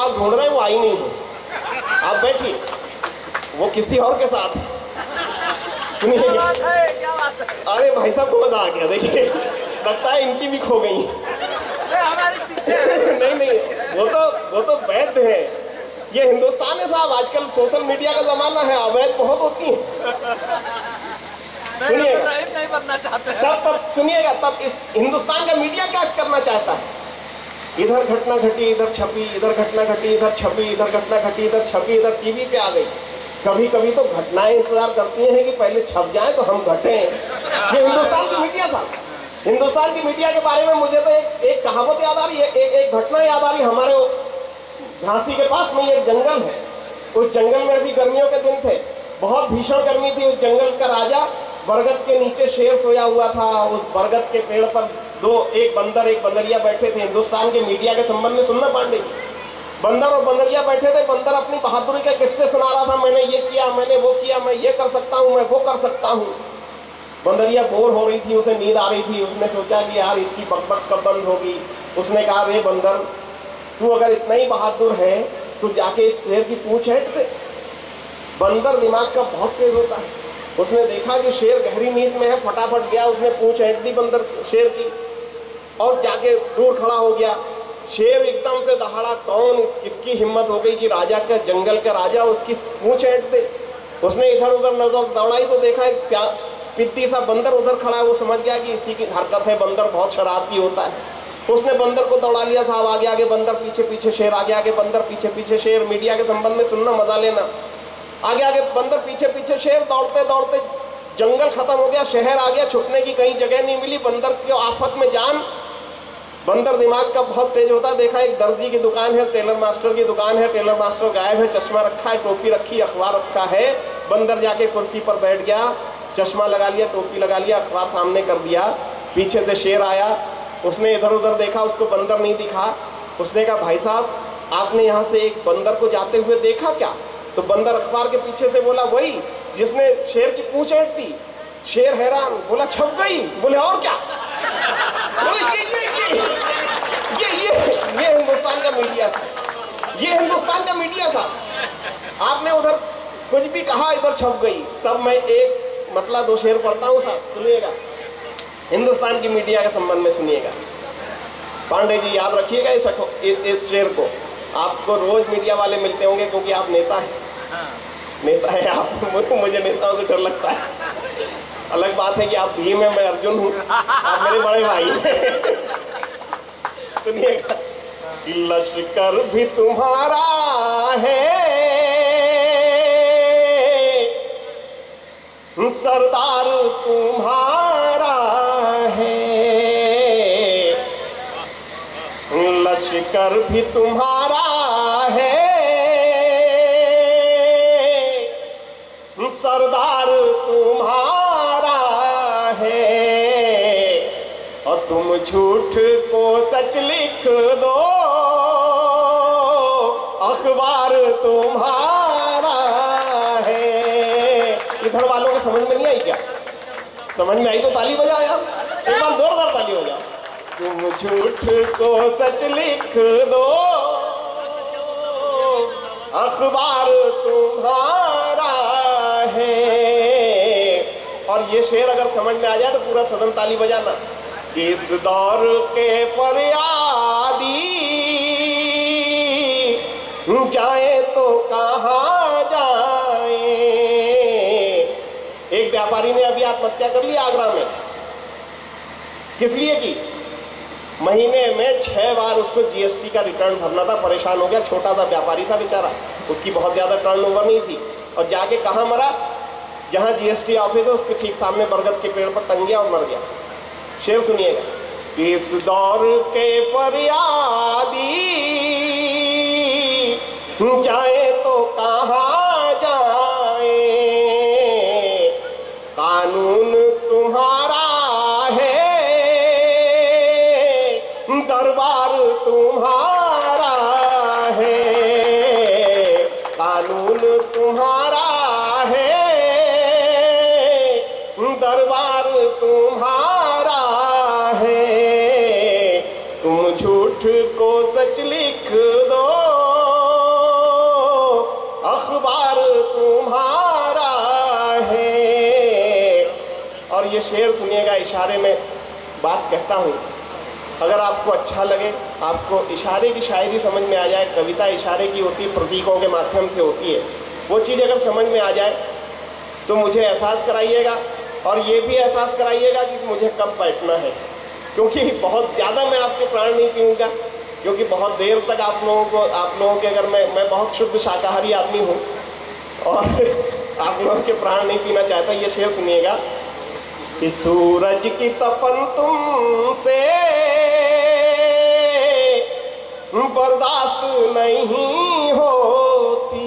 आप ढूंढ रहे हैं वो आई नहीं। है आप बैठिए। वो किसी और के साथ। सुनिए। क्या बात है अरे भाई साहब को मज़ा आ गया देखिए। लगता है इनकी भी खो गई। हमारे पीछे। नहीं नहीं वो तो वो तो वैध है। ये हिंदुस्तान है साहब आजकल सोशल मीडिया का जमाना है अवैध बहुत होती है। सुनिए। नहीं बनना चाहते। हैं तब तब सुनिएगा तब इस हिंदुस्तान का मीडिया क्या करना चाहता है? इधर घटना घटी इधर छपी इधर घटना घटी इधर छपी इधर घटना घटी इधर छपी इधर टीवी पे आ गई। कभी कभी तो घटनाएँ इंतज़ार करती हैं कि पहले छप जाए तो हम घटे। ये हिंदुस्तान की मीडिया था। हिंदुस्तान की मीडिया के बारे में मुझे तो एक, एक कहावत याद आ रही है एक एक घटना याद आ रही हमारे झांसी के पास में एक जंगल है। उस जंगल में अभी गर्मियों के दिन थे। बहुत भीषण गर्मी थी। उस जंगल का राजा बरगद के नीचे शेर सोया हुआ था। उस बरगद के पेड़ पर दो, एक बंदर, एक बंदरिया बैठे थे। हिंदुस्तान के मीडिया के संबंध में सुनना पांडे बंदर और बंदरिया बैठे थे। बंदर अपनी बहादुरी के किस्से सुना रहा था। मैंने ये किया, मैंने वो किया, मैं ये कर सकता हूँ, मैं वो कर सकता हूँ। बंदरिया बोर हो रही थी, उसे नींद आ रही थी। उसने सोचा कि यार इसकी बकबक कब बंद होगी। उसने कहा रे बंदर, तू अगर इतना ही बहादुर है तो जाके इस शेर की पूछ है बंदर दिमाग का बहुत तेज होता है। उसने देखा कि शेर गहरी नींद में है, फटाफट गया, उसने पूछ ऐंठ दी बंदर शेर की? और जाके दूर खड़ा हो गया। शेर एकदम से दहाड़ा, कौन किसकी हिम्मत हो गई कि राजा का, जंगल का राजा उसकी पूछ दे उसने इधर उधर नज़र दौड़ाई तो देखा एक पित्ती सा बंदर उधर खड़ा है। वो समझ गया कि इसी की हरकत है, बंदर बहुत शरारती होता है। उसने बंदर को दौड़ा लिया, साहब आगे आगे, बंदर पीछे पीछे शेर आगे आगे, बंदर पीछे पीछे शेर मीडिया के संबंध में सुनना, मज़ा लेना। आगे आगे, बंदर पीछे पीछे, शेर दौड़ते दौड़ते जंगल खत्म हो गया, शहर आ गया छुपने की कहीं जगह नहीं मिली, बंदर की आफत में जान। बंदर दिमाग का बहुत तेज होता देखा एक दर्जी की दुकान है, टेलर मास्टर की दुकान है, टेलर मास्टर गायब है, चश्मा रखा है, टोपी रखी, अखबार रखा है, बंदर जाके कुर्सी पर बैठ गया, चश्मा लगा लिया, टोपी लगा लिया, अखबार सामने कर दिया, पीछे से शेर आया, उसने इधर उधर देखा, उसको बंदर नहीं दिखा, उसने कहा, भाई साहब, आपने यहाँ से एक बंदर को जाते हुए देखा क्या? तो बंदर अखबार के पीछे से बोला, वही, जिसने शेर की पूछ ऐंठ दी, शेर हैरान, बोला, छप गई, बोले, और क्या? बोले, ये ये ये ये ये ये हिंदुस्तान का मीडिया था, ये हिंदुस्तान का मीडिया था। आपने उधर कुछ भी कहा, इधर छप गई। तब मैं एक मतलब दो शेर पढ़ता हूँ, साहब, सुनिएगा। हिंदुस्तान की मीडिया के संबंध में सुनिएगा। पांडे जी, याद रखिएगा इस इस शेर को। आपको रोज मीडिया वाले मिलते होंगे क्योंकि आप नेता हैं। नेता है आप, मुझे नेताओं से डर लगता है। अलग बात है कि आप भीम है मैं अर्जुन हूँ। आप मेरे बड़े भाई सुनिएगा लश्कर भी तुम्हारा है। सरदार तुम्हारा लश्कर भी तुम्हारा है। सरदार तुम्हारा है। और तुम झूठ को सच लिख दो। अखबार तुम्हारा है। इधर वालों को समझ में नहीं आई क्या? समझ में आई तो ताली बजाया। एक बार बजाओ तुम झूठ को सच लिख दो। अखबार तुम्हारा है। और ये शेर अगर समझ में आ जाए तो पूरा सदन ताली बजाना। इस दौर के फरियादी जाए तो कहा जाए? एक व्यापारी ने अभी आत्महत्या कर ली आगरा में। किस लिए की? महीने में छह बार उसको जीएसटी का रिटर्न भरना था, परेशान हो गया, छोटा सा व्यापारी था बेचारा। उसकी बहुत ज़्यादा टर्नओवर नहीं थी। और जाके कहाँ मरा? जहाँ जीएसटी ऑफ़िस है, उसके ठीक सामने बरगद के पेड़ पर टंग गया और मर गया। शेर सुनिएगा। इस दौर के फरियादी, जाए इशारे में बात कहता हूँ। अगर आपको अच्छा लगे, आपको इशारे की शायरी समझ में आ जाए, कविता इशारे की होती है प्रतीकों के माध्यम से होती है, वो चीज़ अगर समझ में आ जाए तो मुझे एहसास कराइएगा और ये भी एहसास कराइएगा कि मुझे कब बैठना है। क्योंकि बहुत ज़्यादा मैं आपके प्राण नहीं पीऊँगा, क्योंकि बहुत देर तक आप लोगों को, आप लोगों के अगर मैं मैं बहुत शुद्ध शाकाहारी आदमी हूँ और आप लोगों के प्राण नहीं पीना चाहता, ये शेर सुनिएगा। कि सूरज की तपन तुमसे बर्दाश्त नहीं होती।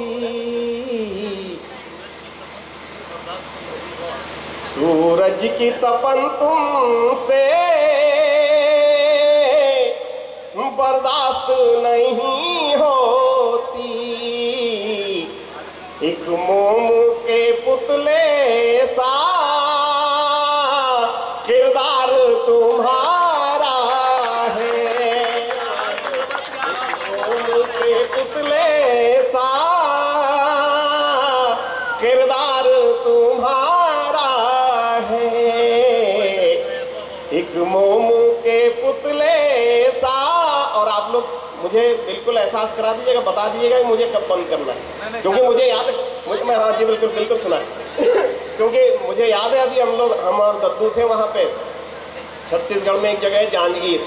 सूरज की तपन तुमसे बर्दाश्त नहीं होती। एक मोम के पुतले सा मुझे बिल्कुल एहसास करा दीजिएगा बता दीजिएगा कि मुझे कब बंद करना है। क्योंकि मुझे याद मुझे मैं हाँ जी बिल्कुल बिल्कुल सुना क्योंकि मुझे याद है अभी हम लोग हम और दद्दू थे वहाँ पे। छत्तीसगढ़ में एक जगह है जांजगीर।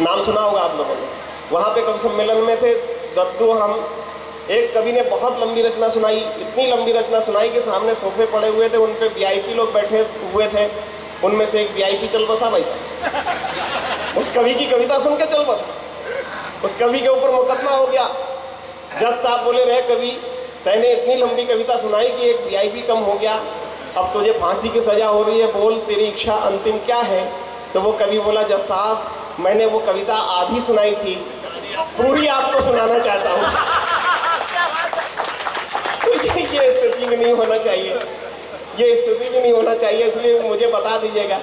नाम सुना होगा आप लोगों ने। वहाँ पे कवि सम्मेलन में थे दद्दू हम एक कवि ने बहुत लंबी रचना सुनाई इतनी लंबी रचना सुनाई कि सामने सोफे पड़े हुए थे उन पे वीआईपी लोग बैठे हुए थे। उनमें से एक वीआईपी चल बसा भाई साहब। उस कवि की कविता सुन के चल बसा। उस कवि के ऊपर मुकदमा हो गया। जज साहब बोले, रहे कवि, तैने इतनी लंबी कविता सुनाई कि एक वीआईपी कम हो गया। अब तुझे फांसी की सजा हो रही है, बोल, तेरी इच्छा अंतिम क्या है? तो वो कवि बोला, जज साहब, मैंने वो कविता आधी सुनाई थी। पूरी आपको सुनाना चाहता हूँ। ये स्थिति में नहीं होना चाहिए। ये स्थिति भी नहीं होना चाहिए, इसलिए मुझे बता दीजिएगा।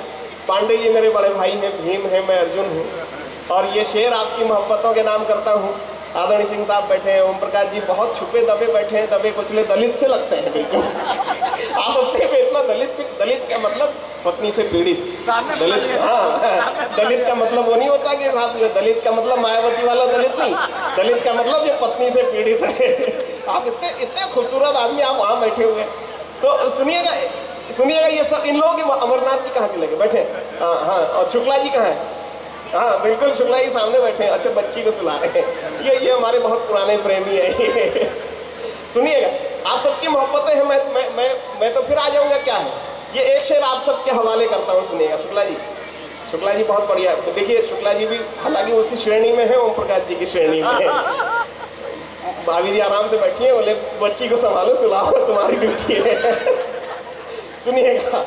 पांडे जी मेरे बड़े भाई हैं, भीम है, मैं अर्जुन हूँ। और ये शेर आपकी मोहब्बतों के नाम करता हूँ। आदरणी सिंह साहब बैठे हैं ओम प्रकाश जी बहुत छुपे दबे बैठे हैं दबे कुचले दलित से लगते हैं बिल्कुल। आप अपने इतना दलित दलित का मतलब पत्नी से पीड़ित। दलित हाँ हाँ, दलित का मतलब वो नहीं होता कि साहब ये दलित का मतलब मायावती वाला दलित नहीं। दलित का मतलब ये पत्नी से पीड़ित है। आप इतने इतने खूबसूरत आदमी आप वहाँ बैठे हुए तो सुनिएगा सुनिएगा ये सब इन लोगों की अमरनाथ जी कहाँ चले गए? बैठे हाँ हाँ। और शुक्ला जी कहाँ है? हाँ बिल्कुल शुक्ला जी सामने बैठे हैं। अच्छा बच्ची को सुला रहे हैं। ये ये हमारे बहुत पुराने प्रेमी हैं। सुनिएगा, आप सबकी मोहब्बतें हैं, मैं मैं मैं मैं तो फिर आ जाऊँगा, क्या है? ये एक शेर आप सबके हवाले करता हूँ, सुनिएगा, शुक्ला जी। शुक्ला जी बहुत बढ़िया। तो देखिए, शुक्ला जी भी, हालाँकि उसी श्रेणी में है, ओम प्रकाश जी की श्रेणी में है। भाभी जी आराम से बैठी है, बोले, बच्ची को संभालो, सुलाओ, तुम्हारी ड्यूटी है। सुनिएगा।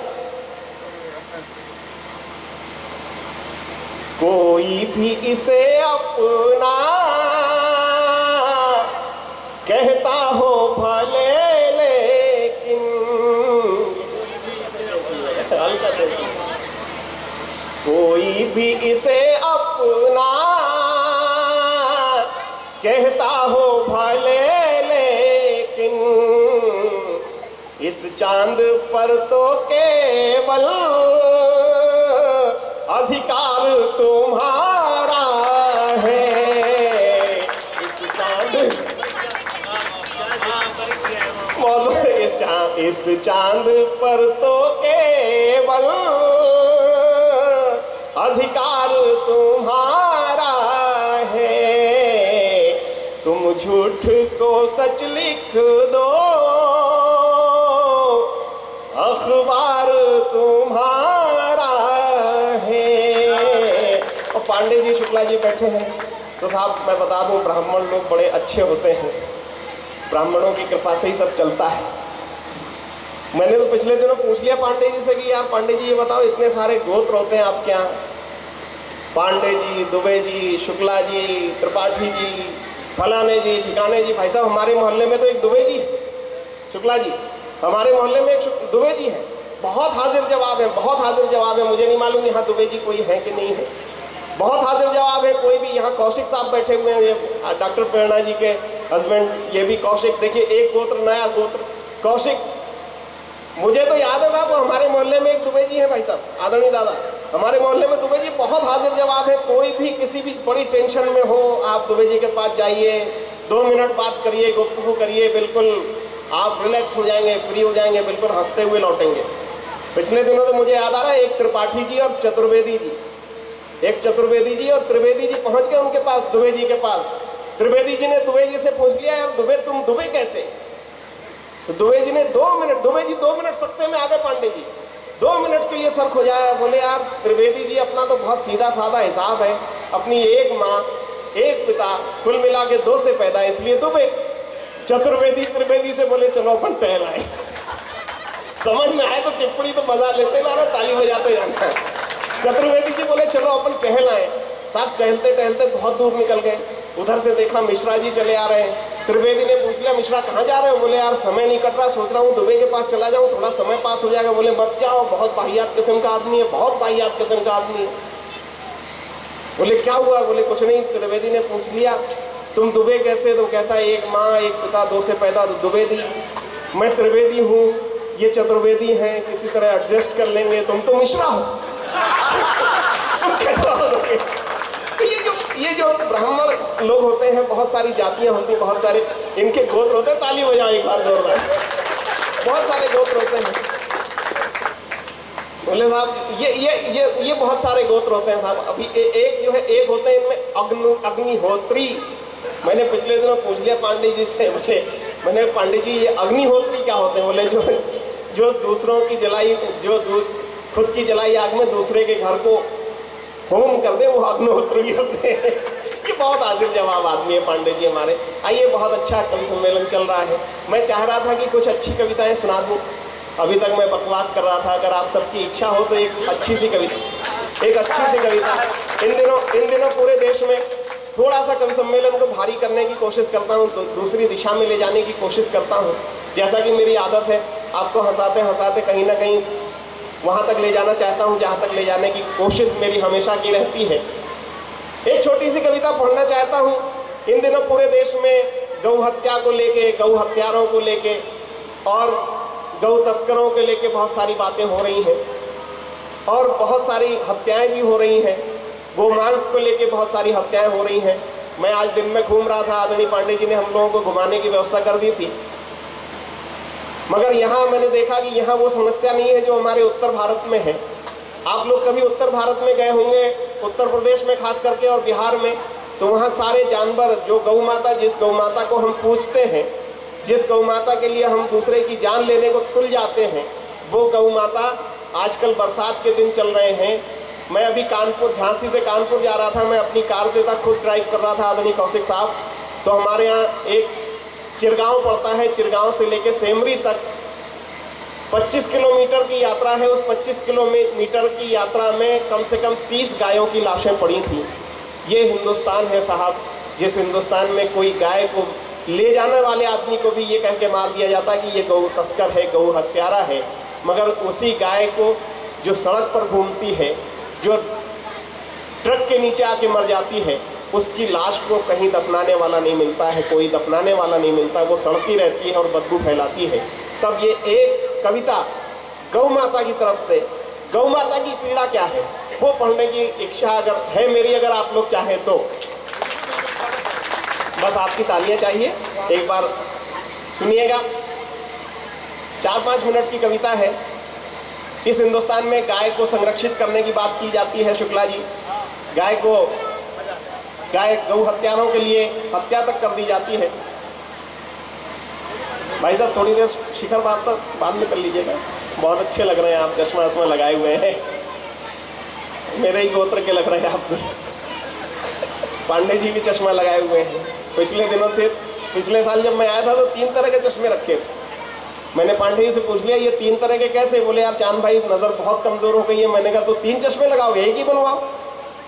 कोई भी इसे अपना कहता हो भले, लेकिन कोई भी इसे अपना कहता हो भले, लेकिन इस चाँद पर तो केवल तुम्हारा है। बोलो इस चाँद इस चाँद पर तो केवल अधिकार तुम्हारा है। तुम झूठ को सच लिख दो। पांडे जी, शुक्ला जी बैठे हैं। तो साहब, मैं बता दूँ, ब्राह्मण लोग बड़े अच्छे होते हैं। ब्राह्मणों की कृपा से ही सब चलता है। मैंने तो पिछले दिनों पूछ लिया पांडे जी से कि, यार, पांडे जी, ये बताओ, इतने सारे गोत्र होते हैं आपके यहाँ? पांडे जी, दुबे जी, शुक्ला जी, त्रिपाठी जी, फलाने जी, ठिकाने जी। भाई साहब, हमारे मोहल्ले में तो एक दुबे जी। शुक्ला जी, हमारे मोहल्ले में एक दुबे जी है। बहुत हाजिर जवाब है, बहुत हाजिर जवाब है। मुझे नहीं मालूम यहाँ दुबे जी कोई है कि नहीं है। बहुत हाजिर जवाब है, कोई भी यहाँ कौशिक साहब बैठे हुए हैं, ये डॉक्टर प्रेरणा जी के हस्बैंड ये भी कौशिक। देखिए, एक गोत्र, नया गोत्र, कौशिक। मुझे तो याद है साहब हमारे मोहल्ले में एक दुबे जी है भाई साहब, आदरणीय दादा। हमारे मोहल्ले में दुबे जी बहुत हाजिर जवाब है, कोई भी किसी भी बड़ी टेंशन में हो, आप दुबे जी के पास जाइए, दो मिनट बात करिए, गुफ्तगू करिए, बिल्कुल आप रिलैक्स हो जाएँगे फ्री हो जाएँगे, बिल्कुल हँसते हुए लौटेंगे। पिछले दिनों तो मुझे याद आ रहा है, एक त्रिपाठी जी और चतुर्वेदी जी। एक चतुर्वेदी जी और त्रिवेदी जी पहुँच गए उनके पास, दुबे जी के पास। त्रिवेदी जी ने दुबे जी से पूछ लिया, यार, दुबे, तुम दुबे कैसे? तो दुबे जी ने दो मिनट, दुबे जी दो मिनट सकते में आगे पांडे जी। दो मिनट के लिए सर खोजाया, बोले, यार, त्रिवेदी जी, अपना तो बहुत सीधा साधा हिसाब है। अपनी एक माँ, एक पिता, कुल मिला के दो से पैदा, इसलिए दुबे। चतुर्वेदी, त्रिवेदी से बोले, चलो, अपन टहल आए। समझ में आए तो टिप्पणी तो बजा लेते ना, ताली बजाते जाना चतुर्वेदी जी बोले, चलो, अपन टहल आए साहब टहलते टहलते बहुत दूर निकल गए। उधर से देखा मिश्रा जी चले आ रहे हैं। त्रिवेदी ने पूछ लिया, मिश्रा, कहाँ जा रहे हो? बोले, यार, समय नहीं कट रहा, सोच रहा हूँ दुबे के पास चला जाऊँ, थोड़ा समय पास हो जाएगा। बोले, मत जाओ, बहुत बाहियात किस्म का आदमी है, बहुत बाहियात किस्म का आदमी है। बोले, क्या हुआ? बोले, कुछ नहीं। त्रिवेदी ने पूछ लिया, तुम दुबे कैसे? तो कहता है एक माँ, एक पिता, दो से पैदा दुबेदी। मैं त्रिवेदी हूँ, ये चतुर्वेदी हैं, किसी तरह एडजस्ट कर लेंगे। तुम तो मिश्रा हो? तो ये जो ये जो ब्राह्मण लोग होते हैं बहुत सारी जातियाँ होती हैं बहुत सारे इनके गोत्र होते हैं ताली बजाओ एक बार जोरदार बहुत सारे गोत्र होते हैं। बोले साहब ये ये ये ये बहुत सारे गोत्र होते हैं साहब। अभी ए, एक जो है एक होते हैं इनमें अग्नि अग्निहोत्री। मैंने पिछले दिनों पूछ लिया पांडे जी से मुझे मैंने पांडे जी ये अग्निहोत्री क्या होते हैं? बोले जो जो दूसरों की जलाई जो खुद की जलाई आग में दूसरे के घर को होम कर दे, वो अग्निहोत्री होते हैं ये बहुत हाजिर जवाब आदमी है पांडे जी हमारे। आइए, बहुत अच्छा कवि सम्मेलन चल रहा है। मैं चाह रहा था कि कुछ अच्छी कविताएँ सुना दूँ। अभी तक मैं बकवास कर रहा था, अगर आप सबकी इच्छा हो तो एक अच्छी सी कविता एक अच्छी सी कविता। इन दिनों इन दिनों पूरे देश में थोड़ा सा कवि सम्मेलन को भारी करने की कोशिश करता हूँ, दू- दूसरी दिशा में ले जाने की कोशिश करता हूँ। जैसा कि मेरी आदत है आपको हंसाते हंसाते कहीं ना कहीं वहाँ तक ले जाना चाहता हूँ, जहाँ तक ले जाने की कोशिश मेरी हमेशा की रहती है। एक छोटी सी कविता पढ़ना चाहता हूँ। इन दिनों पूरे देश में गौ हत्या को लेके, गौ हत्यारों को लेके और गौ तस्करों के लेके बहुत सारी बातें हो रही हैं और बहुत सारी हत्याएँ भी हो रही हैं। गोमांस को लेके बहुत सारी हत्याएँ हो रही हैं। मैं आज दिन में घूम रहा था, आदरणीय पांडे जी ने हम लोगों को घुमाने की व्यवस्था कर दी थी। मगर यहाँ मैंने देखा कि यहाँ वो समस्या नहीं है जो हमारे उत्तर भारत में है। आप लोग कभी उत्तर भारत में गए होंगे, उत्तर प्रदेश में खास करके और बिहार में तो वहाँ सारे जानवर, जो गौ माता, जिस गौ माता को हम पूछते हैं, जिस गौ माता के लिए हम दूसरे की जान लेने को तुल जाते हैं, वो गौ माता आजकल बरसात के दिन चल रहे हैं। मैं अभी कानपुर, झांसी से कानपुर जा रहा था, मैं अपनी कार से था खुद ड्राइव कर रहा था आदरणीय कौशिक साहब। तो हमारे यहाँ एक चिरगांव पड़ता है, चिरगांव से लेके सेमरी तक। 25 किलोमीटर की यात्रा है, उस 25 किलोमीटर की यात्रा में कम से कम 30 गायों की लाशें पड़ी थी। ये हिंदुस्तान है साहब। जिस हिंदुस्तान में कोई गाय को ले जाने वाले आदमी को भी ये कह के मार दिया जाता कि ये गौ तस्कर है, गौ हत्यारा है। मगर उसी गाय को जो सड़क पर घूमती है, जो ट्रक के नीचे आके मर जाती है उसकी लाश को कहीं दफनाने वाला नहीं मिलता है, कोई दफनाने वाला नहीं मिलता, वो सड़ती रहती है और बदबू फैलाती है। तब ये एक कविता गौ माता की तरफ़ से, गौ माता की पीड़ा क्या है? वो पढ़ने की इच्छा अगर है मेरी, अगर आप लोग चाहें तो। बस आपकी तालियाँ चाहिए। एक बार सुनिएगा। चार पाँच मिनट की कविता है। इस हिंदुस्तान में गाय को संरक्षित करने की बात की जाती है, शुक्ला जी। गाय को गाय, गौ हत्यारों के लिए हत्या तक कर दी जाती है। भाई साहब, थोड़ी देर शिखर बात तक बाद में कर लीजिएगा। बहुत अच्छे लग रहे हैं आप, चश्मा वश्मा लगाए हुए हैं। मेरे ही गोत्र के लग रहे हैं आप। पांडे जी भी चश्मा लगाए हुए हैं। पिछले दिनों से पिछले साल जब मैं आया था तो तीन तरह के चश्मे रखे थे। मैंने पांडे जी से पूछ लिया, ये तीन तरह के कैसे? बोले, यार, चाँद भाई, नज़र बहुत कमज़ोर हो गई है। मैंने कहा तो तीन चश्मे लगाओगे? एक ही बनवाओ?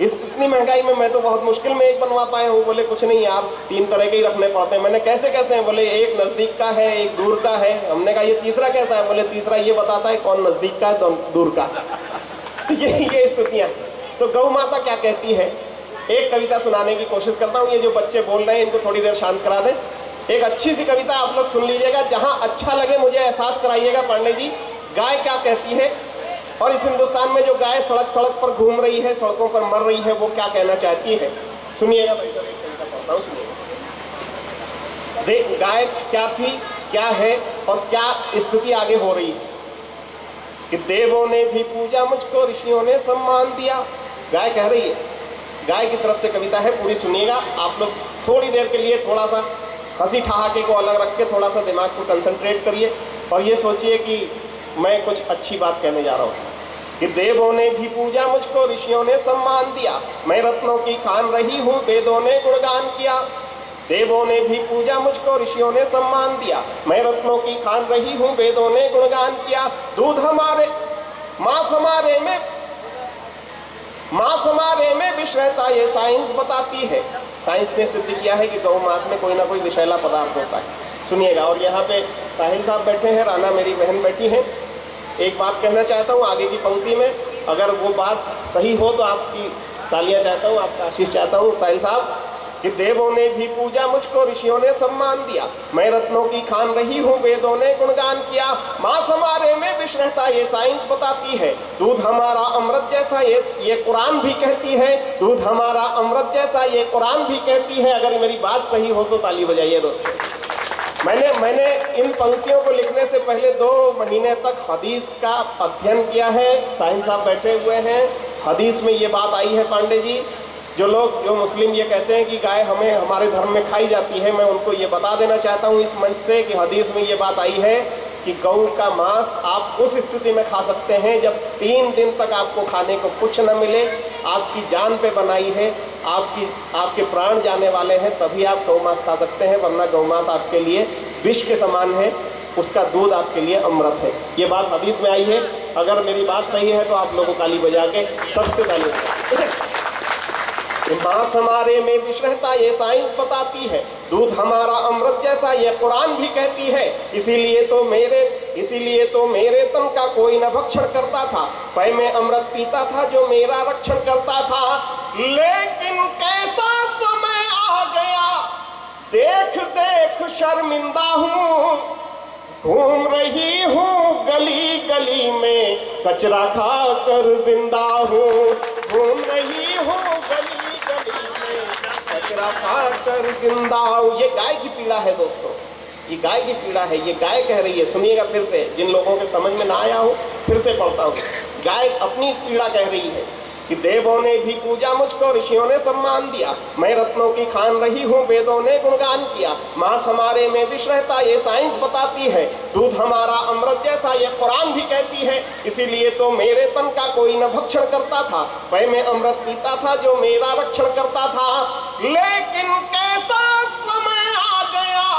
इस, इतनी महँगाई में मैं तो बहुत मुश्किल में एक बनवा पाए हूँ। बोले, कुछ नहीं, आप तीन तरह के ही रखने पड़ते हैं। मैंने, कैसे कैसे? हैं बोले, एक नज़दीक का है, एक दूर का है। हमने कहा, ये तीसरा कैसा है? बोले, तीसरा ये बताता है कौन नज़दीक का है कौन दूर का। तो ये ये स्थितियाँ। तो गौ माता क्या कहती है? एक कविता सुनाने की कोशिश करता हूँ। ये जो बच्चे बोल रहे हैं, इनको थोड़ी देर शांत करा दें। एक अच्छी सी कविता आप लोग सुन लीजिएगा। जहाँ अच्छा लगे, मुझे एहसास कराइएगा, पांडे जी। गाय क्या कहती है? और इस हिंदुस्तान में जो गाय सड़क सड़क पर घूम रही है, सड़कों पर मर रही है, वो क्या कहना चाहती है? सुनिएगा देख, गाय क्या थी, क्या है और क्या स्थिति आगे हो रही है? कि देवों ने भी पूजा, मुझको ऋषियों ने सम्मान दिया। गाय कह रही है, गाय की तरफ़ से कविता है, पूरी सुनिएगा। आप लोग थोड़ी देर के लिए थोड़ा सा हँसी ठहाके को अलग रख के थोड़ा सा दिमाग को कंसंट्रेट करिए। और ये सोचिए कि मैं कुछ अच्छी बात कहने जा रहा हूँ। कि देवों ने भी पूजा मुझको, ऋषियों ने सम्मान दिया। मैं रत्नों की खान रही हूँ, वेदों ने गुणगान किया। देवों ने भी पूजा मुझको, ऋषियों ने सम्मान दिया। मैं रत्नों की खान रही हूँ, वेदों ने गुणगान किया। दूध हमारे, मांस हमारे में, मांस हमारे में विष रहता ये साइंस बताती है। साइंस ने सिद्ध किया है कि गौ मांस में कोई ना कोई विषैला पदार्थ होता है। सुनिएगा, और यहाँ पे साहिल साहब बैठे हैं राना मेरी बहन बैठी हैं। एक बात कहना चाहता हूँ आगे की पंक्ति में, अगर वो बात सही हो तो आपकी तालियाँ चाहता हूँ, आपका आशीष चाहता हूँ, साहिल साहब, कि देवों ने भी पूजा, मुझको ऋषियों ने सम्मान दिया। मैं रत्नों की खान रही हूँ, वेदों ने गुणगान किया। मांस हमारे में विष रहता ये साइंस बताती है। दूध हमारा अमृत जैसा, ये ये कुरान भी कहती है। दूध हमारा अमृत जैसा, ये कुरान भी कहती है। अगर मेरी बात सही हो तो ताली बजाइए दोस्तों। मैंने मैंने इन पंक्तियों को लिखने से पहले दो महीने तक हदीस का अध्ययन किया है साहिब साहब बैठे हुए हैं। हदीस में ये बात आई है पांडे जी, जो लोग, जो मुस्लिम ये कहते हैं कि गाय हमें, हमारे धर्म में खाई जाती है, मैं उनको ये बता देना चाहता हूँ इस मंच से कि हदीस में ये बात आई है कि गऊ का मांस आप उस स्थिति में खा सकते हैं जब तीन दिन तक आपको खाने को कुछ न मिले, आपकी जान पे बनाई है। आपकी, आपके प्राण जाने वाले हैं, तभी आप गौ मांस खा सकते हैं, वरना गौ मांस आपके लिए विष के समान है, उसका दूध आपके लिए अमृत है ये बात हदीस में आई है अगर मेरी बात सही है तो आप लोगों को ताली बजा के सबसे बजाएँ। मांस हमारे में विष रहता ये साइंस बताती है। दूध हमारा अमृत जैसा, ये कुरान भी कहती है। इसीलिए तो मेरे, इसीलिए तो मेरे तन का कोई न भक्षण करता था। पै में अमृत पीता था, जो मेरा रक्षण करता था। लेकिन कैसा समय आ गया? देख देख, शर्मिंदा हूँ। घूम रही हूँ, गली गली में। कचरा खा कर ज़िंदा हूँ। घूम रही हूँ, गली खा कर ज़िंदा ये गाय की पीड़ा है दोस्तों। ये गाय की पीड़ा है। ये गाय कह रही है, सुनिएगा फिर से। जिन लोगों के समझ में ना आया हो, फिर से पढ़ता हूँ। गाय अपनी पीड़ा कह रही है। कि देवों ने भी पूजा मुझको ऋषियों ने सम्मान दिया। मैं रत्नों की खान रही हूँ, वेदों ने गुणगान किया। मांस हमारे में विष रहता, ये साइंस बताती है। दूध हमारा अमृत जैसा, ये कुरान भी कहती है। इसीलिए तो मेरे तन का कोई न भक्षण करता था। वह मैं अमृत पीता था, जो मेरा रक्षण करता था। लेकिन कैसा समय आ गया?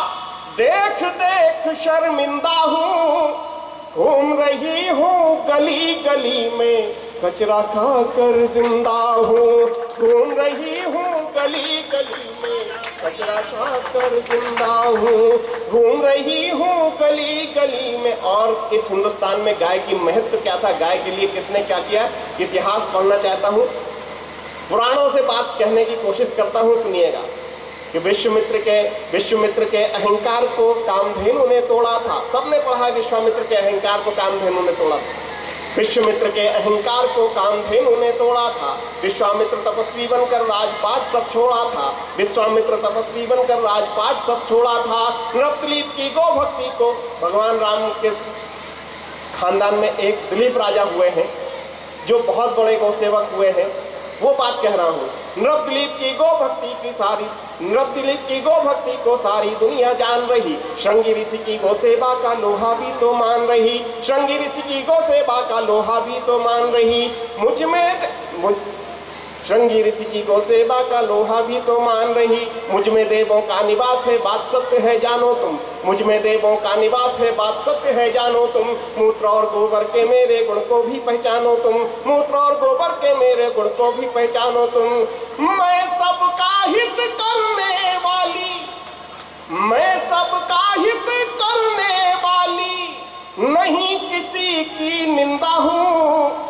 देख देख, शर्मिंदा हूँ। घूम रही हूँ गली गली में। कचरा खा कर ज़िंदा हूँ घूम रही हूँ गली गली में। कचरा खा कर ज़िंदा हूँ घूम रही हूँ गली गली में। और इस हिंदुस्तान में गाय की महत्व क्या था? गाय के लिए किसने क्या किया? इतिहास पढ़ना चाहता हूँ। पुराणों से बात कहने की कोशिश करता हूँ, सुनिएगा। कि विश्वमित्र के विश्वमित्र के अहंकार को कामधेनु ने तोड़ा था। सबने पढ़ा विश्वामित्र के अहंकार को कामधेनु ने तोड़ा था। विश्वमित्र के अहंकार को कामधेनु ने तोड़ा था। विश्वामित्र तपस्वी बनकर राजपाट सब छोड़ा था। विश्वामित्र तपस्वी बनकर राजपाट सब छोड़ा था। नृपदिलीप की गौ भक्ति को भगवान राम के खानदान में एक दिलीप राजा हुए हैं, जो बहुत बड़े गौसेवक हुए हैं। वो बात कह रहा हूँ। नृप दिलीप की गो भक्ति की सारी नृप दिलीप की गो भक्ति को सारी दुनिया जान रही। श्रृंगी ऋषि की गो सेवा का लोहा भी तो मान रही। श्रृंगी ऋषि की गो सेवा का लोहा भी तो मान रही। मुझमें मुझ श्रृंगी ऋषि की गो सेवा का लोहा भी तो मान रही। मुझमें देवों का निवास है, बात सत्य है, जानो तुम। मुझमें देवों का निवास है, बात सत्य है, जानो तुम। मूत्र और गोबर के मेरे गुण को भी पहचानो तुम। मूत्र और गोबर के मेरे गुण को भी पहचानो तुम। मैं सबका हित करने वाली। मैं सबका हित करने वाली। नहीं किसी की निंदा हूँ।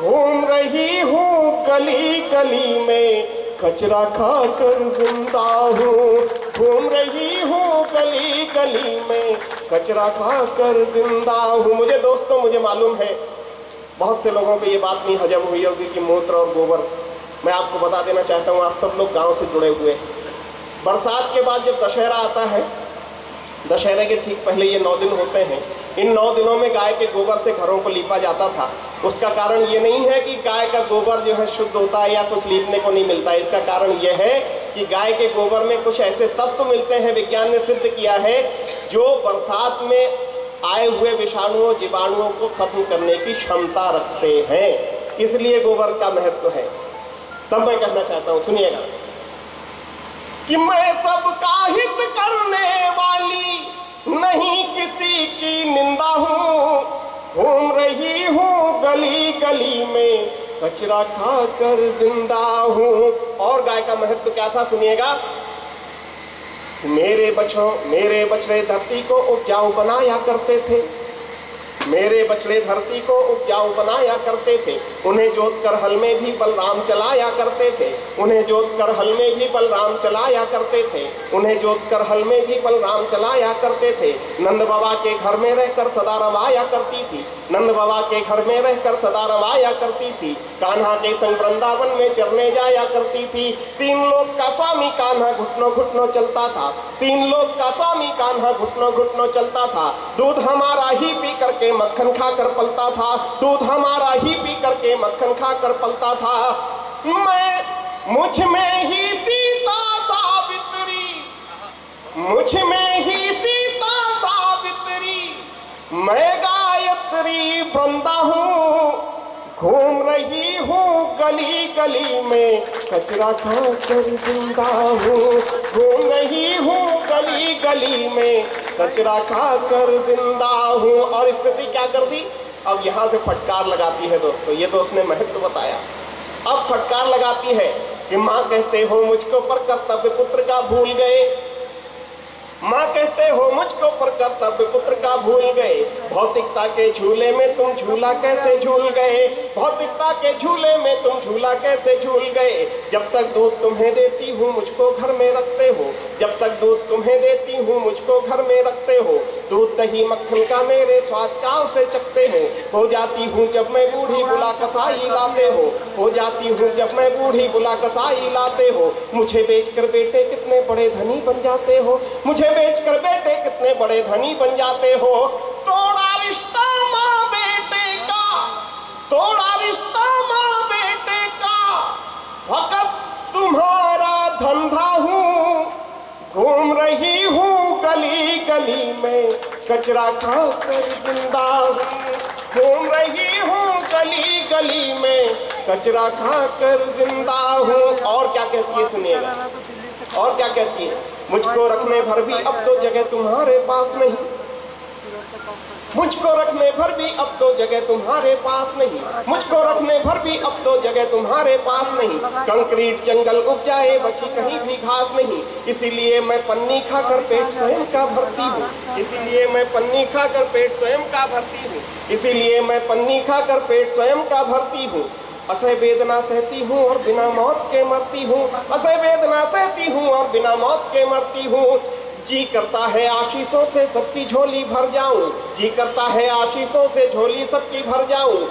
घूम रही हूँ गली गली में, कचरा खाकर ज़िंदा हूँ। घूम रही हूँ गली गली में, कचरा खाकर ज़िंदा हूँ। मुझे दोस्तों, मुझे मालूम है, बहुत से लोगों को ये बात नहीं हजम हुई होगी कि मूत्र और गोबर। मैं आपको बता देना चाहता हूँ, आप सब लोग गाँव से जुड़े हुए हैं। बरसात के बाद जब दशहरा आता है, दशहरे के ठीक पहले ये नौ दिन होते हैं। इन नौ दिनों में गाय के गोबर से घरों को लीपा जाता था। उसका कारण ये नहीं है कि गाय का गोबर जो है शुद्ध होता है या कुछ लीपने को नहीं मिलता। है इसका कारण यह है कि गाय के गोबर में कुछ ऐसे तत्व मिलते हैं, विज्ञान ने सिद्ध किया है, जो बरसात में आए हुए विषाणुओं, जीवाणुओं को खत्म करने की क्षमता रखते हैं। इसलिए गोबर का महत्व है। तब मैं कहना चाहता हूँ, सुनिएगा। कि मैं सबका हित करने वाली नहीं किसी की निंदा हूँ। घूम रही हूँ गली गली में। कचरा खाकर ज़िंदा हूँ। और गाय का महत्व तो क्या था सुनिएगा? मेरे बछो मेरे बछड़े धरती को उपजाऊ बनाया करते थे। मेरे बछड़े धरती को उपजाऊ बनाया करते थे। उन्हें जोत कर हल में भी बलराम चलाया करते थे। उन्हें जोत कर हल में भी बलराम चलाया करते थे। उन्हें जोत कर हल में भी बलराम चलाया करते थे। नंद बाबा के घर में रहकर सदा रवाया करती थी। नंद बाबा के घर में रहकर सदा रवाया करती थी। कान्हा के संग वृंदावन में चरने जाया करती थी। तीन लोग का स्वामी कान्हा घुटनो घुटनो चलता था। तीन लोग का स्वामी कान्हा घुटनो घुटनो चलता था। दूध हमारा ही पी करके मक्खन खाकर पलता था। दूध हमारा ही पी करके मक्खन खाकर पलता था। मैं, मुझमें ही सीता सावित्री। मुझमें ही सीता सावित्री। मैं गायत्री वृंदा हूँ। घूम रही हूँ गली गली में। कचरा खाकर ज़िंदा हूँ। घूम रही हूँ गली गली में। कचरा खाकर ज़िंदा हूँ। और स्थिति क्या कर दी? अब यहाँ से फटकार लगाती है दोस्तों, ये दोस्त ने महत्व बताया। अब फटकार लगाती है कि माँ कहते हो मुझको पर कर्तव्य पुत्र का भूल गए। माँ कहते हो मुझको पर कर्तव्य पुत्र का भूल गए। भौतिकता के झूले में तुम झूला कैसे झूल गए? भौतिकता के झूले में तुम झूला कैसे झूल गए? जब तक दूध तुम्हें देती हूँ, मुझको घर में रखते हो। जब तक दूध तुम्हें देती हूँ, मुझको घर में रखते हो। दूध दही मक्खन का मेरे स्वाद चाव से चखते हो। हो जाती हूँ जब मैं बूढ़ी बुला कसाई लाते हो। हो जाती हूँ जब मैं बूढ़ी बुला कसाई लाते हो। मुझे बेचकर बेटे कितने बड़े धनी बन जाते हो। मुझे बेचकर बेटे कितने बड़े धनी बन जाते हो। तोड़ा रिश्ता माँ बेटे का। तोड़ा रिश्ता माँ बेटे का। फकत तुम्हारा धंधा हूँ। घूम रही हूँ गली गली में। कचरा खाकर ज़िंदा घूम रही हूँ गली गली में। कचरा खाकर ज़िंदा हूँ? और क्या कहती है सुनिएगा और क्या कहती है? मुझको रखने भर भी अब तो जगह तुम्हारे पास नहीं। मुझको रखने भर भी अब तो जगह तुम्हारे पास नहीं। मुझको रखने भर भी अब तो जगह तुम्हारे पास नहीं। कंक्रीट जंगल उग जाए, बची कहीं भी घास नहीं। इसीलिए मैं पन्नी खाकर पेट स्वयं का भरती हूँ। इसीलिए मैं पन्नी खाकर पेट स्वयं का भरती हूँ। इसीलिए मैं पन्नी खाकर पेट स्वयं का भरती हूँ। असह वेदना सहती हूँ और बिना मौत के मरती हूँ। असह वेदना सहती हूँ और बिना मौत के मरती हूँ। जी करता है आशीषों से सबकी झोली भर जाऊँ। जी करता है आशीषों से झोली सबकी भर जाऊँ।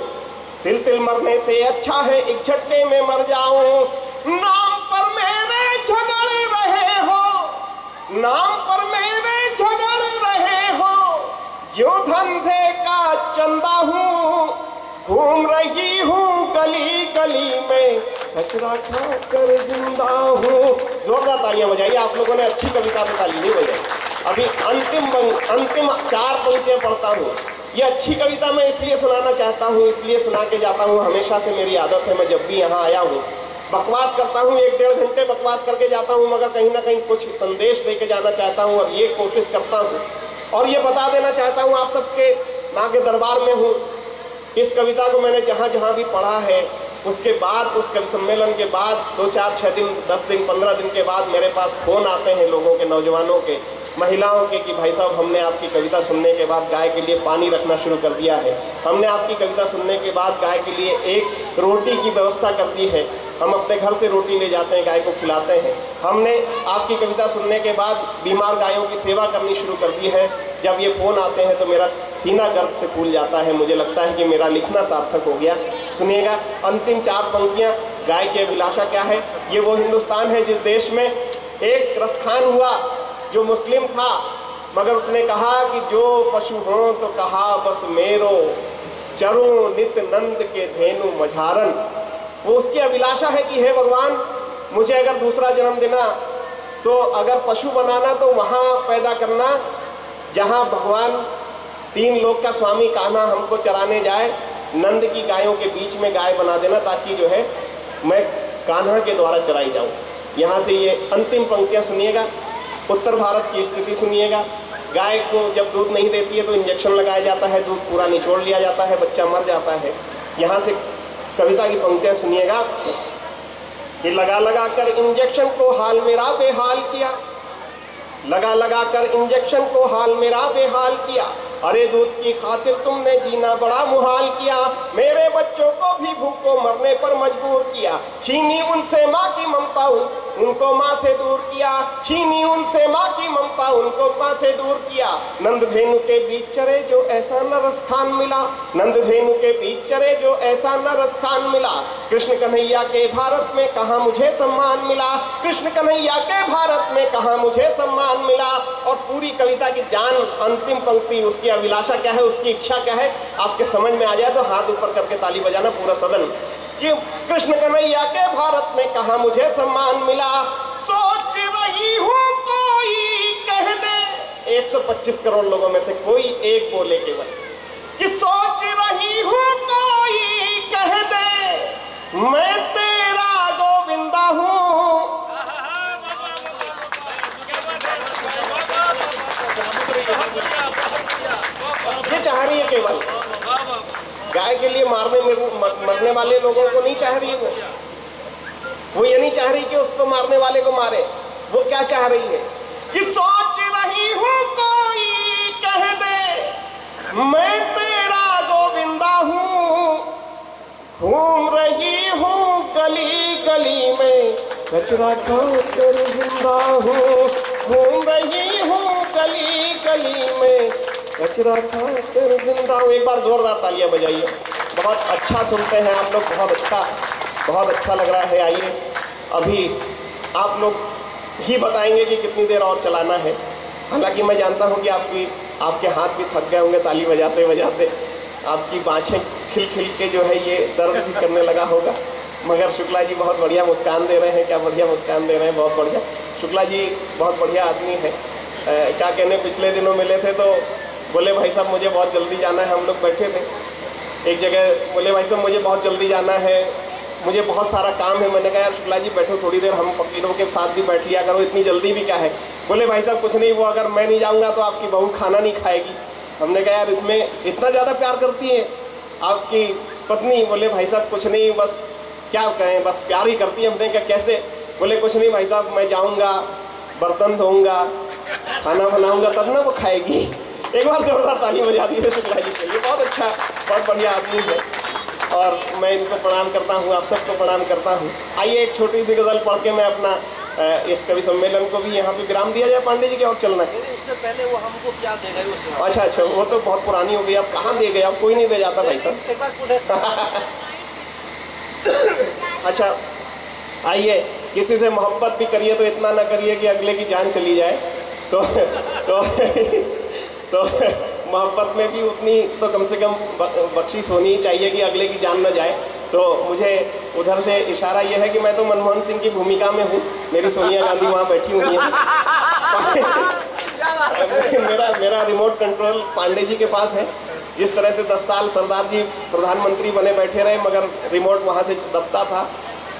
तिल तिल मरने से अच्छा है एक झटके में मर जाऊँ। नाम पर मेरे झगड़ रहे हो। नाम पर मेरे झगड़ रहे हो। जो धंधे का चंदा हूँ, घूम रही हूँ। गली गली में। कचरा खाकर ज़िंदा हूँ। जोरदार तालियाँ बजाइए। आप लोगों ने अच्छी कविता में ताली नहीं बजाई। अभी अंतिम अंतिम चार पंक्तियाँ पढ़ता हूँ। ये अच्छी कविता मैं इसलिए सुनाना चाहता हूँ, इसलिए सुना के जाता हूँ। हमेशा से मेरी आदत है, मैं जब भी यहाँ आया हूँ, बकवास करता हूँ। एक डेढ़ घंटे बकवास करके जाता हूँ, मगर कहीं ना कहीं कुछ संदेश दे के जाना चाहता हूँ। और ये कोशिश करता हूँ। और ये बता देना चाहता हूँ, आप सबके माँ के दरबार में हूँ। इस कविता को मैंने जहाँ जहाँ भी पढ़ा है, उसके बाद, उस कवि सम्मेलन के बाद, दो चार छः दिन, दस दिन, पंद्रह दिन के बाद मेरे पास फ़ोन आते हैं लोगों के, नौजवानों के। महिलाओं के कि भाई साहब, हमने आपकी कविता सुनने के बाद गाय के लिए पानी रखना शुरू कर दिया है। हमने आपकी कविता सुनने के बाद गाय के लिए एक रोटी की व्यवस्था कर दी है। हम अपने घर से रोटी ले जाते हैं, गाय को खिलाते हैं। हमने आपकी कविता सुनने के बाद बीमार गायों की सेवा करनी शुरू कर दी है। जब ये फ़ोन आते हैं तो मेरा सीना गर्व से फूल जाता है। मुझे लगता है कि मेरा लिखना सार्थक हो गया। सुनिएगा, अंतिम चार पंक्तियाँ, गाय की अभिलाषा क्या है? ये वो हिंदुस्तान है जिस देश में एक रसखान हुआ। जो मुस्लिम था, मगर उसने कहा कि जो पशु हों तो कहा, बस मेरो, चरो नित नंद के धेनु मझारन। वो उसकी अभिलाषा है कि, हे भगवान, मुझे अगर दूसरा जन्म देना तो अगर पशु बनाना तो वहाँ पैदा करना, जहाँ भगवान तीन लोग का स्वामी कान्हा हमको चराने जाए, नंद की गायों के बीच में गाय बना देना, ताकि जो है, मैं कान्हा के द्वारा चराई जाऊँ। यहाँ से ये अंतिम पंक्तियाँ सुनिएगा। उत्तर भारत की स्थिति सुनिएगा। गाय को जब दूध नहीं देती है तो इंजेक्शन लगाया जाता है दूध पूरा निचोड़ लिया जाता है बच्चा मर जाता है। यहाँ से कविता की पंक्तियाँ सुनिएगा। कि लगा लगा कर इंजेक्शन को हाल मेरा बेहाल किया। लगा लगा कर इंजेक्शन को हाल मेरा बेहाल किया। अरे दूध की खातिर तुमने जीना बड़ा मुहाल किया। मेरे बच्चों को भी भूखों मरने पर मजबूर किया। छीनी उनसे माँ की ममता उन, उनको माँ से दूर किया, छीनी उनसे माँ की ममता उनको माँ से दूर किया। नंद धेनु के बीच चरे जो ऐसा न रसखान मिला। नंद धेनु के बीच चरे जो ऐसा न रसखान मिला। कृष्ण कन्हैया के भारत में कहा मुझे सम्मान मिला? कृष्ण कन्हैया के भारत में कहा मुझे सम्मान मिला? और पूरी कविता की जान, अंतिम पंक्ति, उसकी अभिलाषा क्या है, उसकी इच्छा क्या है? आपके समझ में आ जाए तो हाथ ऊपर करके ताली बजाना पूरा सदन। कि कृष्ण कन्हैया के भारत में कहा मुझे सम्मान मिला? सोच रही हूँ, कोई कह दे। 125 करोड़ लोगों में से कोई एक बोले केवल कि सोच रही हूँ, कोई कह दे। मैं तेरा गोविंदा हूँ। ये चाह रही है केवल। गाय के लिए मारने मर- मरने वाले लोगों को नहीं चाह रही वो। वो ये नहीं चाह रही कि उसको मारने वाले को मारे। वो क्या चाह रही है? कि सोच रही हूँ, कोई कह दे, मैं तेरा गोविंदा हूँ। घूम रही हूँ गली गली में। कचरा खाकर ज़िंदा हूँ। घूम रही हूँ गली गली में। कचरा खाकर ज़िंदा हूँ एक बार जोरदार तालियाँ बजाइए बहुत अच्छा सुनते हैं आप लोग बहुत अच्छा बहुत अच्छा लग रहा है आइए अभी आप लोग ही बताएँगे कि कितनी देर और चलाना है हालाँकि मैं जानता हूँ कि आपकी आपके हाथ भी थक गए होंगे ताली बजाते बजाते आपकी बाँछें खिल खिल के जो है ये दर्द भी करने लगा होगा मगर शुक्ला जी बहुत बढ़िया मुस्कान दे रहे हैं क्या बढ़िया मुस्कान दे रहे हैं बहुत बढ़िया शुक्ला जी बहुत बढ़िया आदमी है अ, क्या कहने पिछले दिनों मिले थे तो बोले, भाई साहब, मुझे बहुत जल्दी जाना है, हम लोग बैठे थे। एक जगह बोले, भाई साहब, मुझे बहुत जल्दी जाना है, मुझे बहुत सारा काम है। मैंने कहा, यार, शुक्ला जी, बैठो थोड़ी देर, हम फकीरों के साथ भी बैठ लिया करो, इतनी जल्दी भी क्या है? बोले, भाई साहब, कुछ नहीं, वो अगर मैं नहीं जाऊँगा तो आपकी बहू खाना नहीं खाएगी। हमने कहा, यार, इसमें इतना ज़्यादा प्यार करती है आपकी पत्नी? बोले, भाई साहब, कुछ नहीं, बस क्या कहें, बस प्यार ही करती है। हमने कहा, कैसे? बोले, कुछ नहीं, भाई साहब, मैं जाऊँगा, बर्तन धोऊँगा, खाना बनाऊँगा, तब ना वो खाएगी। एक बार जोरदार ताली बजा दी है शुक्ला जी के लिए बहुत अच्छा बहुत बढ़िया आदमी है। और मैं इनको प्रणाम करता हूँ आप सबको प्रणाम करता हूँ। आइए एक छोटी सी गज़ल पढ़ के मैं अपना इस कवि सम्मेलन को भी यहाँ पे विराम दिया जाए। पांडे जी की और चलना है। नहीं, पहले वो हमको क्या देगा वो सुना अच्छा अच्छा वो तो बहुत पुरानी हो गई। अब कहाँ दे गए? अब कोई नहीं दे जाता भाई साहब। अच्छा आइए किसी से मोहब्बत भी करिए तो इतना ना करिए कि अगले की जान चली जाए। तो तो तो मोहब्बत में भी उतनी तो कम से कम बख्शिश होनी ही चाहिए कि अगले की जान न जाए। तो मुझे उधर से इशारा यह है कि मैं तो मनमोहन सिंह की भूमिका में हूँ। मेरी सोनिया गांधी वहाँ बैठी हुई हैं। है। मेरा मेरा रिमोट कंट्रोल पांडे जी के पास है। जिस तरह से 10 साल सरदार जी प्रधानमंत्री बने बैठे रहे मगर रिमोट वहाँ से दबता था।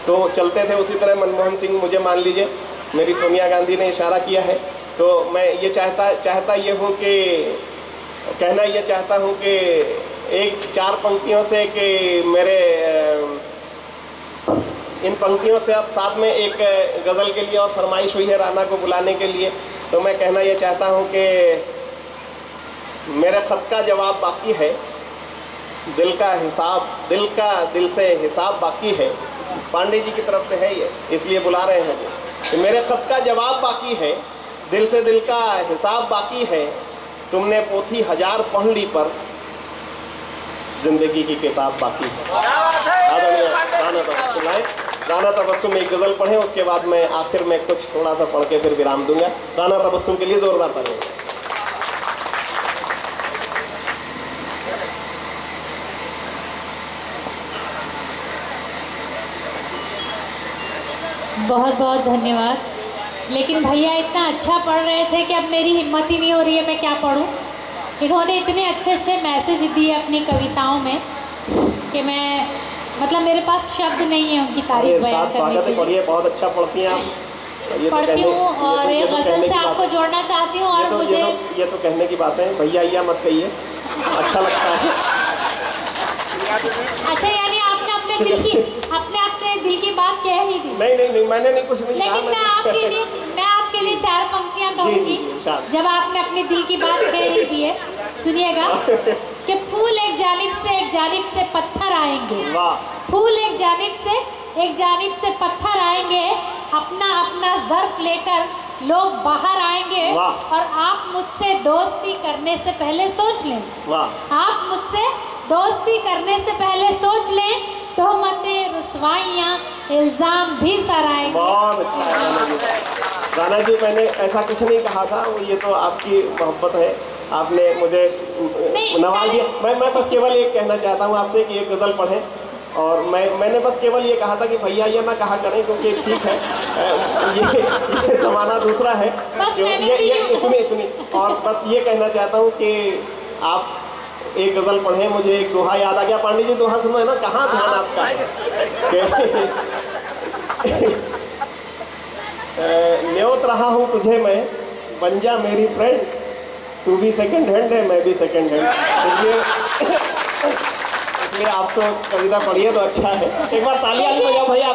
तो चलते थे उसी तरह मनमोहन सिंह मुझे मान लीजिए। मेरी सोनिया गांधी ने इशारा किया है। तो मैं ये चाहता चाहता ये हूँ कि, कहना ये चाहता हूँ कि एक चार पंक्तियों से कि मेरे इन पंक्तियों से अब साथ में एक गज़ल के लिए और फरमाइश हुई है राना को बुलाने के लिए तो मैं कहना ये चाहता हूँ कि मेरे ख़त का जवाब बाकी है, दिल का हिसाब, दिल का दिल से हिसाब बाकी है, पांडे जी की तरफ़ से है ये, इसलिए बुला रहे हैं मेरे ख़त का जवाब बाकी है दिल से दिल का हिसाब बाकी है। तुमने पोथी हज़ार पढ़ ली पर ज़िंदगी की किताब बाकी है। राणा तबस्सुम एक गज़ल पढ़े उसके बाद मैं आखिर में कुछ थोड़ा सा पढ़ के फिर विराम दूँगा। राणा तबस्सुम के लिए जोरदार पढ़े। बहुत बहुत धन्यवाद। लेकिन भैया इतना अच्छा पढ़ रहे थे कि अब मेरी हिम्मत ही नहीं हो रही है मैं क्या पढ़ूं। इन्होंने इतने अच्छे अच्छे मैसेज दिए अपनी कविताओं में कि मैं मतलब मेरे पास शब्द नहीं है उनकी तारीफ़ बयान करने के लिए। बहुत अच्छा पढ़ती हैं आप। तो पढ़ती हूँ और ये ये तो- तो गज़ल से आपको जोड़ना चाहती हूँ और तो मुझे ये तो तो कहने की बात है भैया या मत कहिए अच्छा लगता है। अच्छा यानी आपने अपने दिल की अपने अपने दिल की बात कह ही दी। नहीं नहीं नहीं मैंने नहीं कुछ नहीं लेकिन मैं आपके लिए जी, इरशाद। जब आपने अपने दिल की बात ही दी है सुनिएगा कि फूल एक जानिब से एक जानिब से पत्थर आएँगे। फूल एक जानिब से एक जानिब से पत्थर आएँगे अपना अपना जर्फ लेकर लोग बाहर आएँगे और आप मुझसे दोस्ती करने से पहले सोच लें। आप मुझसे दोस्ती करने से पहले सोच लें तोहमतें रुसवाइयाँ इल्ज़ाम भी सर आएँगे। है राणा जी मैंने ऐसा कुछ नहीं कहा था वो ये तो आपकी मोहब्बत है। आपने मुझे नहीं, नवाज़ मैं- दिया मैं मैं बस केवल ये कहना चाहता हूँ आपसे कि एक गज़ल पढ़ें। और मैं मैंने बस केवल ये कहा था कि भैया ये ना कहा करें क्योंकि ठीक है। ये, ये ज़माना दूसरा है। ये ये यूँ- सुनिए सुनिए। और बस ये कहना चाहता हूँ कि आप एक गज़ल पढ़े मुझे एक दोहा याद आ गया। पांडे जी दोहा सुनो है ना? कहाँ ध्यान आपका? कि- अ, न्योत रहा हूँ तुझे मैं बन जा मेरी फ्रेंड तू भी सेकंड हैंड है, मैं भी सेकंड हैंड इसलिए इसलिए आप तो कविता पढ़िए तो अच्छा है। एक बार तालियाँ भी बजाओ भाई है।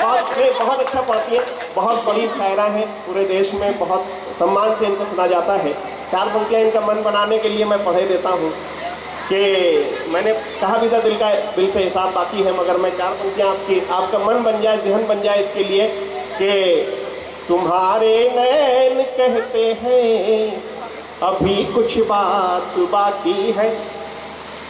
बहुत बहुत अच्छा पढ़ती है। बहुत बड़ी शायरा है पूरे देश में, बहुत सम्मान से इनको सुना जाता है। चार पंक्तियाँ इनका मन बनाने के लिए मैं पढ़े देता हूँ कि मैंने कहा भी था दिल का, दिल से हिसाब बाकी है, मगर मैं चार पंक्तियाँ आपकी, आपका मन बन जाए, जहन बन जाए इसके लिए कि तुम्हारे नैन कहते हैं। अभी कुछ बात बाकी है।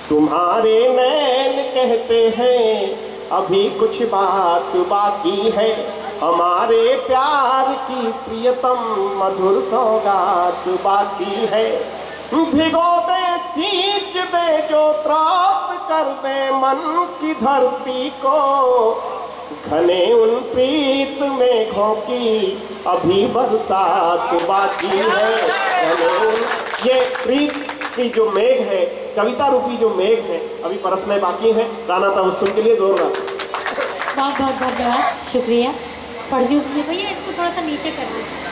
तुम्हारे नैन कहते हैं। अभी कुछ बात बाकी है। हमारे प्यार की प्रियतम मधुर सौगात बाकी है। भिगो दे सींच दे जो त्राप कर दे मन की धरती को। घने उन प्रीत मेघों की अभी बरसात बाकी है। घने उन ये प्रीत की जो मेघ है कविता रूपी जो मेघ है अभी परसने बाकी है। राणा सुन के लिए जोरदार बहुत बहुत धन्यवाद। शुक्रिया। पढ़ दी उसने भैया इसको थोड़ा सा नीचे कर दो